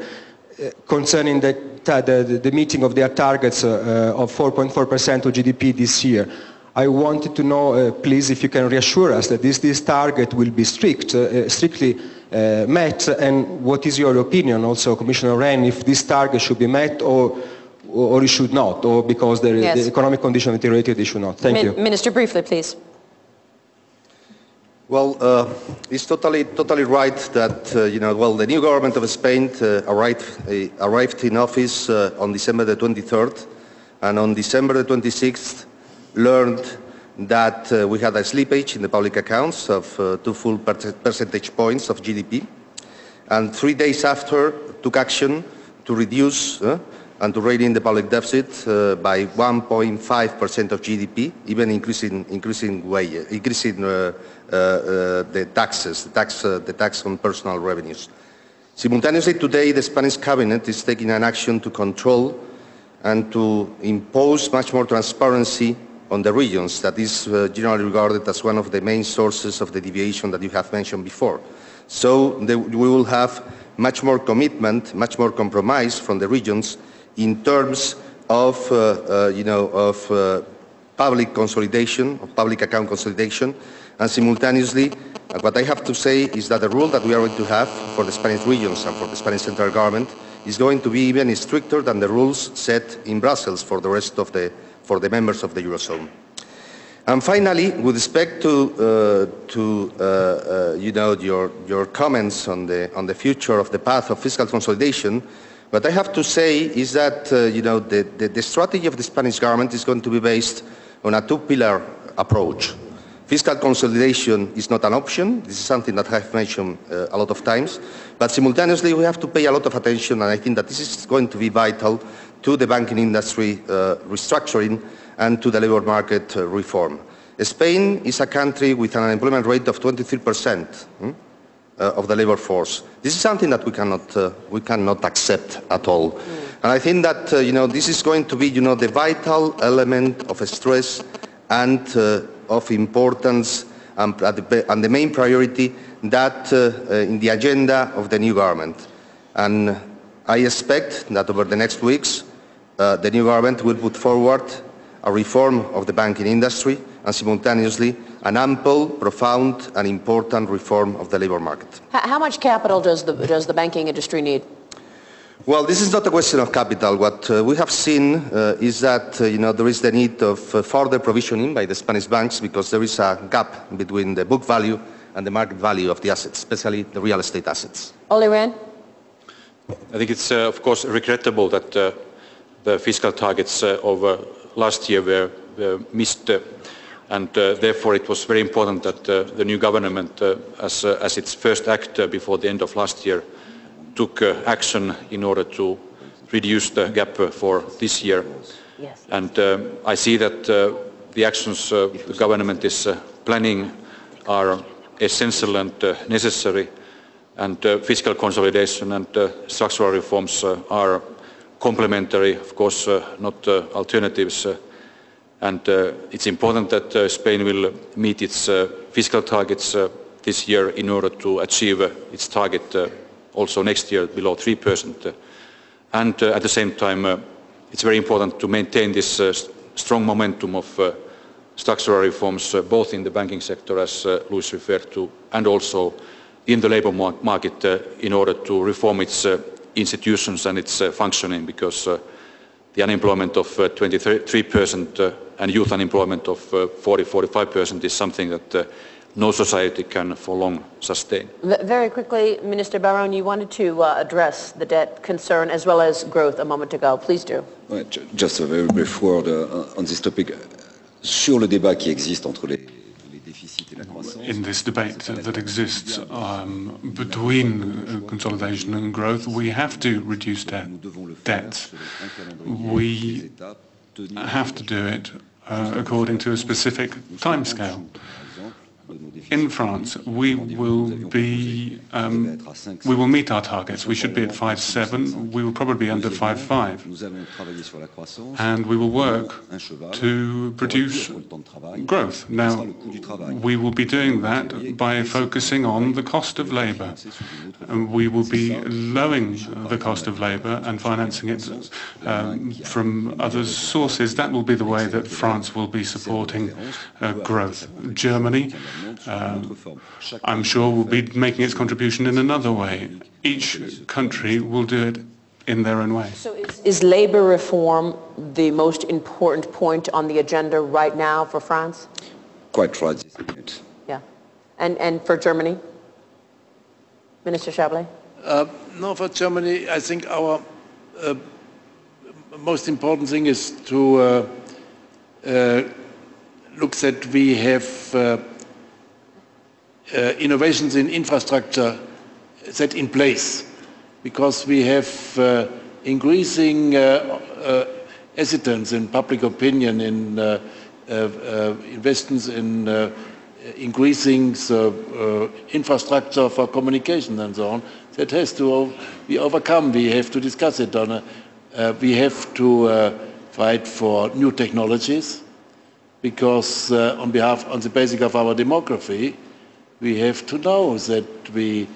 concerning the, the, the, meeting of their targets uh, of 4.4% of GDP this year. I wanted to know, uh, please, if you can reassure us that this, this target will be strict, uh, strictly uh, met, and what is your opinion also, Commissioner Rehn, if this target should be met or, or it should not, or because the, yes. the economic condition deteriorated, it should not. Thank Min you. Minister, briefly, please. Well, uh, it's totally, totally right that, uh, you know, well, the new government of Spain uh, arrived, arrived in office on December the 23rd, and on December the 26th, learned that uh, we had a slippage in the public accounts of uh, two full per percentage points of GDP. And three days after, took action to reduce uh, and to rein in the public deficit uh, by 1.5% of GDP, even increasing, increasing, increasing uh, uh, the taxes, the tax, the tax on personal revenues. Simultaneously, today, the Spanish cabinet is taking an action to control and to impose much more transparency on the regions that is uh, generally regarded as one of the main sources of the deviation that you have mentioned before. So we will have much more commitment, much more compromise from the regions in terms of, uh, uh, you know, of uh, public consolidation, of public account consolidation, and simultaneously, what I have to say is that the rule that we are going to have for the Spanish regions and for the Spanish central government is going to be even stricter than the rules set in Brussels for the rest of the for the members of the Eurozone. And finally, with respect to, uh, to uh, uh, you know, your, your comments on the, on the future of the path of fiscal consolidation, what I have to say is that, uh, you know, the, the, the strategy of the Spanish government is going to be based on a two-pillar approach. Fiscal consolidation is not an option. This is something that I've mentioned uh, a lot of times. But simultaneously, we have to pay a lot of attention, and I think that this is going to be vital to the banking industry uh, restructuring and to the labor market uh, reform. Spain is a country with an unemployment rate of 23% hmm, uh, of the labor force. This is something that we cannot, uh, we cannot accept at all. Mm. And I think that uh, you know, this is going to be you know, the vital element of stress and uh, of importance and, and, the main priority that in the agenda of the new government. And I expect that over the next weeks uh, the new government will put forward a reform of the banking industry and simultaneously an ample, profound and important reform of the labour market. How much capital does the, does the banking industry need? Well, this is not a question of capital. What uh, we have seen uh, is that uh, you know there is the need of uh, further provisioning by the Spanish banks because there is a gap between the book value and the market value of the assets, especially the real estate assets. Olli Rehn? I think it's uh, of course regrettable that uh, the fiscal targets of last year were, were missed and uh, therefore it was very important that uh, the new government, uh, as, as, its first act before the end of last year, took action in order to reduce the gap for this year. Yes. And I see that the actions the government is planning are essential and necessary and uh, fiscal consolidation and uh, structural reforms uh, are complementary, of course, not alternatives and uh, it's important that uh, Spain will meet its uh, fiscal targets uh, this year in order to achieve uh, its target uh, also next year below 3%. and at the same time, it's very important to maintain this strong momentum of structural reforms both in the banking sector, as Luis referred to, and also in the labour market in order to reform its institutions and its functioning because the unemployment of 23% uh, uh, and youth unemployment of 40-45% uh, is something that no society can for long sustain. Very quickly, Minister Baroin, you wanted to uh, address the debt concern as well as growth a moment ago. Please do. Ouais, just a very brief word uh, on this topic. Sur le débat qui existe entre les in this debate that exists um, between uh, consolidation and growth, we have to reduce debt. We have to do it uh, according to a specific timescale in France, we will be um, we will meet our targets. We should be at 5.7. We will probably be under 5.5. And we will work to produce growth. Now, we will be doing that by focusing on the cost of labour. We will be lowering the cost of labour and financing it um, from other sources. That will be the way that France will be supporting uh, growth. Germany um, I'm sure will be making its contribution in another way. Each country will do it in their own way. So is, is labour reform the most important point on the agenda right now for France? Quite right. Yeah. And, and for Germany? Minister Schäuble? Uh, no, for Germany, I think our uh, most important thing is to uh, uh look that we have uh, innovations in infrastructure set in place because we have uh, increasing uh, uh hesitance in public opinion in uh, uh, investments in increasing the infrastructure for communication and so on. That has to be overcome. We have to discuss it. On a, we have to fight for new technologies because on behalf, on the basis of our demography, we have to know that we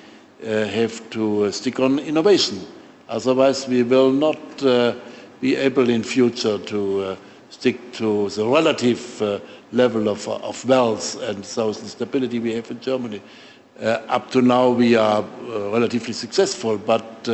uh, have to uh, stick on innovation. Otherwise, we will not uh, be able in future to uh, stick to the relative uh, level of, of wealth and social stability we have in Germany. Uh, up to now, we are relatively successful, but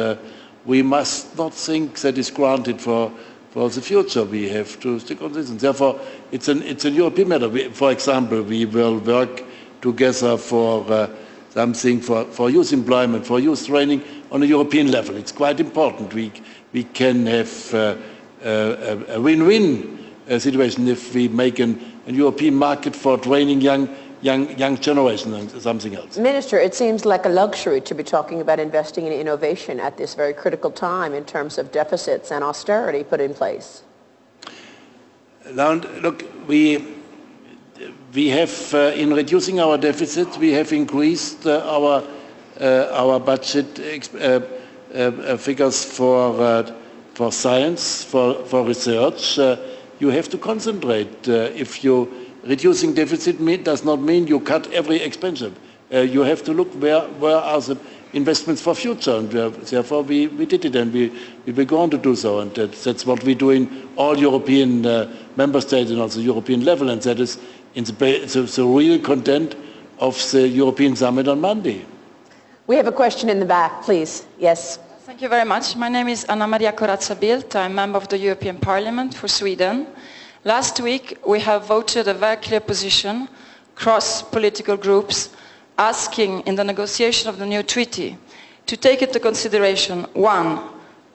we must not think that is granted for for the future. We have to stick on this. And therefore, it's an, it's a European matter. We, for example, we will work together for uh, something for, for youth employment, for youth training on a European level. It's quite important. We, we can have uh, a win-win uh, situation if we make an, a European market for training young young, young generation and something else. Minister, it seems like a luxury to be talking about investing in innovation at this very critical time in terms of deficits and austerity put in place. Now, look, we we have, uh, in reducing our deficit, we have increased uh, our, uh, our budget figures for, for science, for, for research. you have to concentrate. if you reducing deficit mean, does not mean you cut every expenditure. you have to look where, where are the investments for future, and therefore we, we did it, and we, we on to do so, and that, that's what we do in all European uh, member states and also European level, and that is in the, the, the real content of the European summit on Monday. We have a question in the back, please. Yes. Thank you very much. My name is Anna Maria Corazza Bildt. I'm a member of the European Parliament for Sweden. Last week, we have voted a very clear position, cross political groups, asking in the negotiation of the new treaty to take into consideration, one,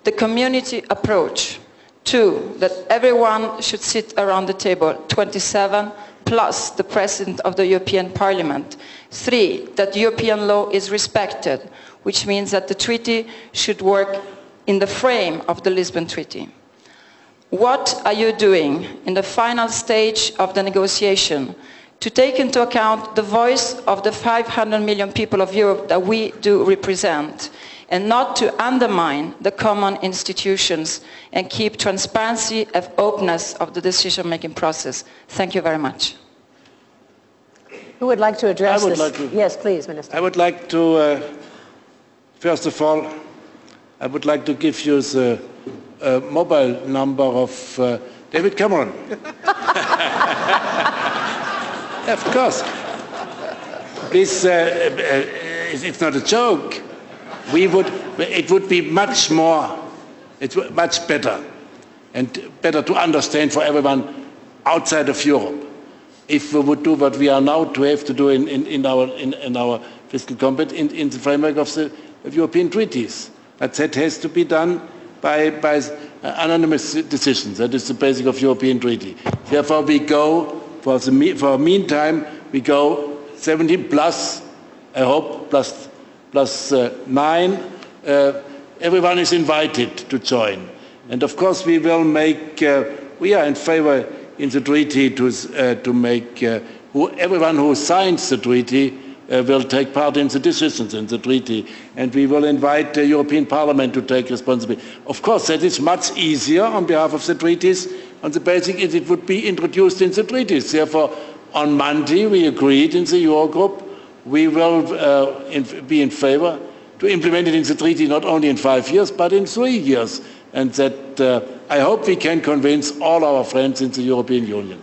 the community approach, two, that everyone should sit around the table, 27 plus the President of the European Parliament, three, that European law is respected, which means that the treaty should work in the frame of the Lisbon Treaty. What are you doing in the final stage of the negotiation to take into account the voice of the 500 million people of Europe that we do represent and not to undermine the common institutions and keep transparency and openness of the decision-making process. Thank you very much. Who would like to address I would this? like to- Yes, please, Minister. I would like to, uh, first of all, I would like to give you the uh, mobile number of uh, David Cameron. of course. This, uh, uh, it's it's not a joke. We would, it would be much more, it's much better, and better to understand for everyone outside of Europe if we would do what we are now to have to do in, in, in our, in, in our fiscal compact in, in the framework of the of European treaties. But that has to be done by, by uh, anonymous decisions. That is the basic of European treaty. Therefore, we go, for the for meantime, we go 17 plus, I hope, plus, plus uh, nine. Uh, everyone is invited to join. And of course, we will make, uh, we are in favor in the treaty to, to make who, everyone who signs the treaty uh, will take part in the decisions in the treaty. And we will invite the European Parliament to take responsibility. Of course, that is much easier on behalf of the treaties on the basis it would be introduced in the treaties. Therefore, on Monday, we agreed in the Eurogroup we will uh, in, be in favor to implement it in the treaty not only in five years but in three years. And that uh, I hope we can convince all our friends in the European Union.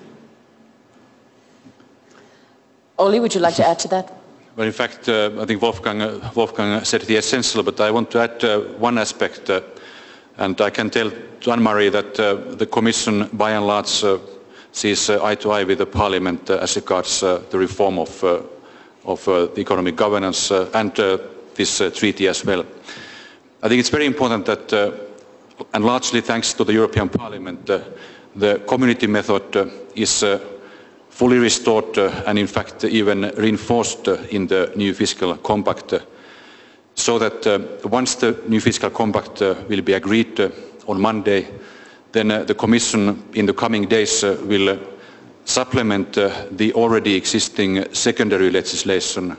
Olli, would you like to add to that? Well, in fact, uh, I think Wolfgang, uh, Wolfgang said the essential, but I want to add uh, one aspect, uh, and I can tell Anne-Marie that uh, the Commission, by and large, uh, sees uh, eye to eye with the Parliament uh, as regards uh, the reform of, uh, of uh, economic governance uh, and uh, this treaty as well. I think it's very important that, and largely thanks to the European Parliament, the community method is fully restored and in fact even reinforced in the new fiscal compact so that uh, once the new fiscal compact uh, will be agreed uh, on Monday, then the Commission in the coming days will supplement uh, the already existing secondary legislation,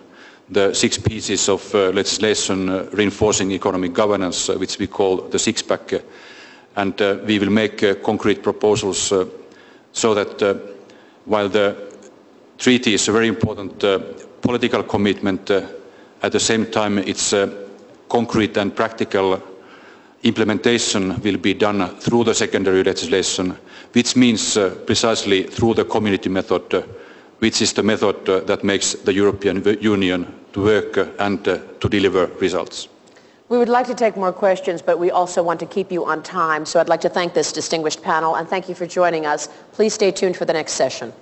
the six pieces of uh, legislation uh, reinforcing economic governance, which we call the six-pack, and we will make concrete proposals so that while the treaty is a very important uh, political commitment, uh, at the same time its concrete and practical implementation will be done through the secondary legislation, which means uh, precisely through the community method, uh, which is the method uh, that makes the European Union to work and to deliver results. We would like to take more questions, but we also want to keep you on time. So I'd like to thank this distinguished panel and thank you for joining us. Please stay tuned for the next session.